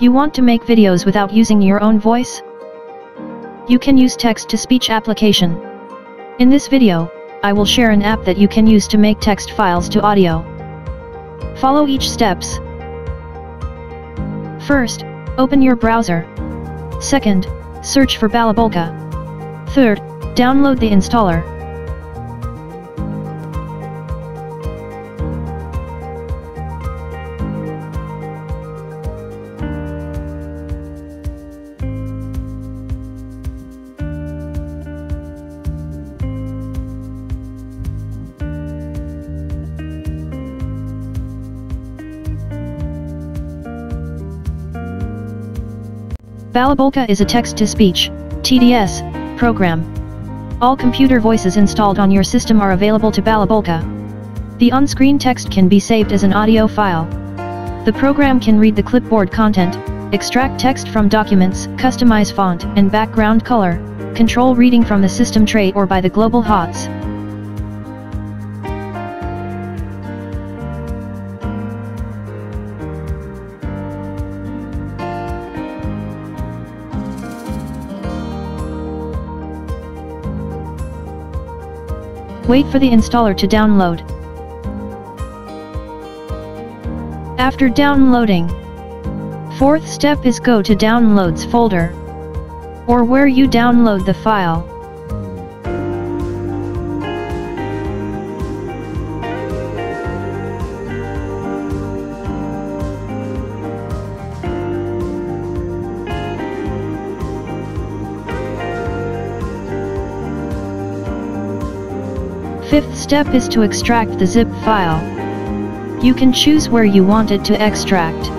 You want to make videos without using your own voice? You can use text-to-speech application. In this video, I will share an app that you can use to make text files to audio. Follow each steps. First, open your browser. Second, search for Balabolka. Third, download the installer. Balabolka is a text-to-speech, TTS, program. All computer voices installed on your system are available to Balabolka. The on-screen text can be saved as an audio file. The program can read the clipboard content, extract text from documents, customize font and background color, control reading from the system tray or by the global HOTS. Wait for the installer to download. After downloading, fourth step is go to downloads folder, or where you download the file. Fifth step is to extract the zip file. You can choose where you want it to extract.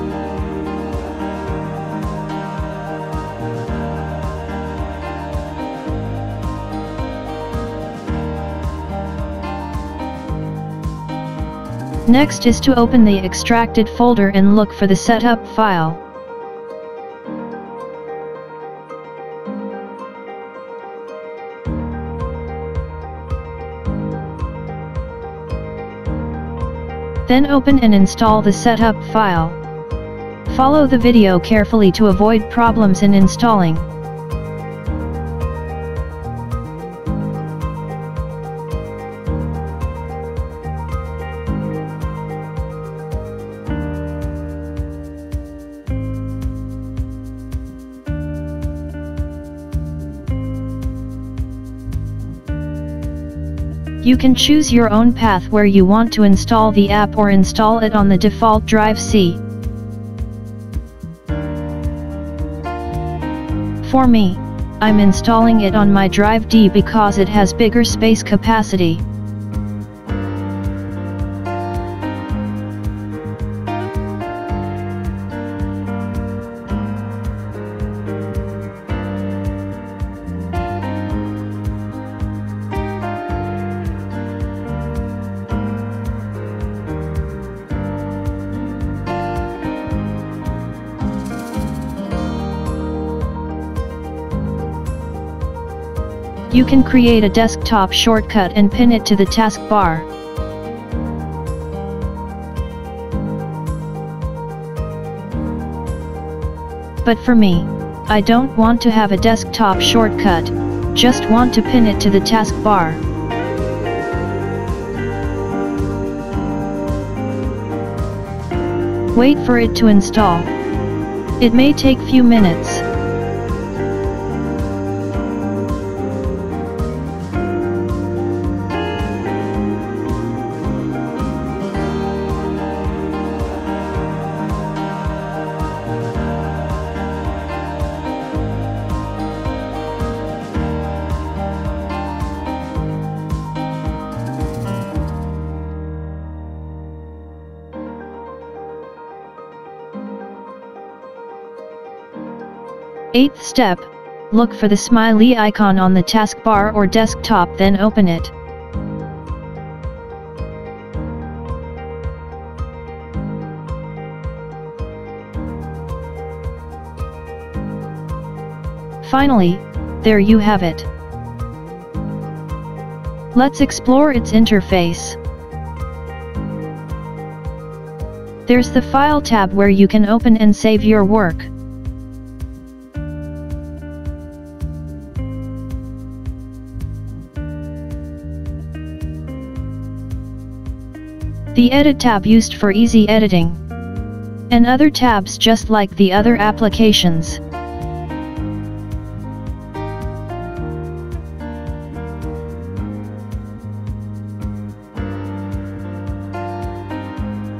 Next is to open the extracted folder and look for the setup file. Then open and install the setup file. Follow the video carefully to avoid problems in installing. You can choose your own path where you want to install the app or install it on the default drive C. For me, I'm installing it on my drive D because it has bigger space capacity. You can create a desktop shortcut and pin it to the taskbar. But for me, I don't want to have a desktop shortcut, just want to pin it to the taskbar. Wait for it to install. It may take few minutes. Eighth step, look for the smiley icon on the taskbar or desktop then open it. Finally, there you have it. Let's explore its interface. There's the File tab where you can open and save your work. The Edit tab used for easy editing. And other tabs just like the other applications.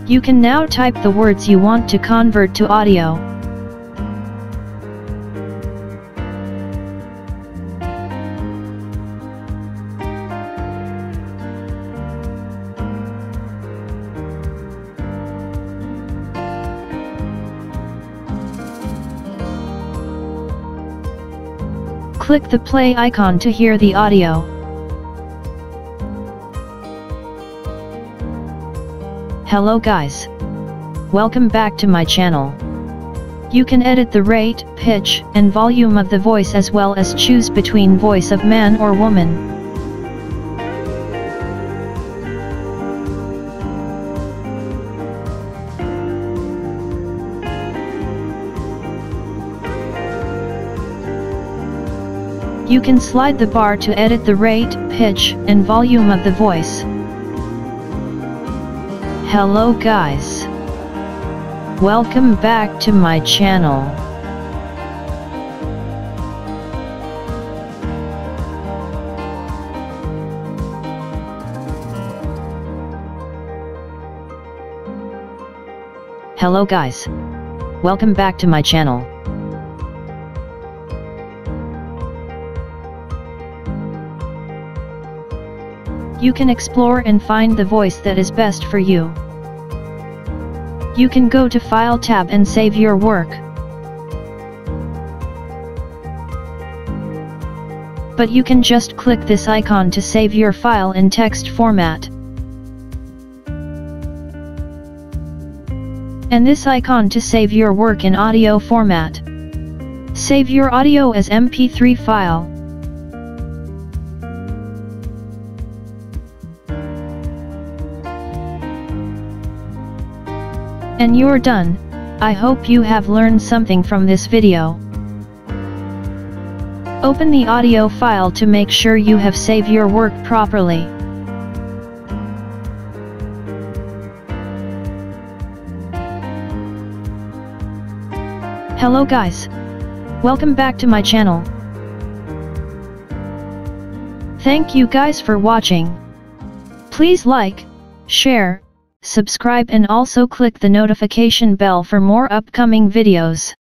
You can now type the words you want to convert to audio. Click the play icon to hear the audio. Hello guys. Welcome back to my channel. You can edit the rate, pitch, and volume of the voice as well as choose between voice of man or woman. You can slide the bar to edit the rate, pitch, and volume of the voice. Hello guys. Welcome back to my channel. Hello guys. Welcome back to my channel. You can explore and find the voice that is best for you. You can go to File tab and save your work. But you can just click this icon to save your file in text format. And this icon to save your work in audio format. Save your audio as MP3 file. And you're done, I hope you have learned something from this video. Open the audio file to make sure you have saved your work properly. Hello guys. Welcome back to my channel. Thank you guys for watching. Please like, share, subscribe and also click the notification bell for more upcoming videos.